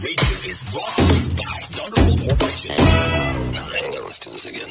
Radio is brought to you by Thunderbolt Corporation. Hang on, let's do this again.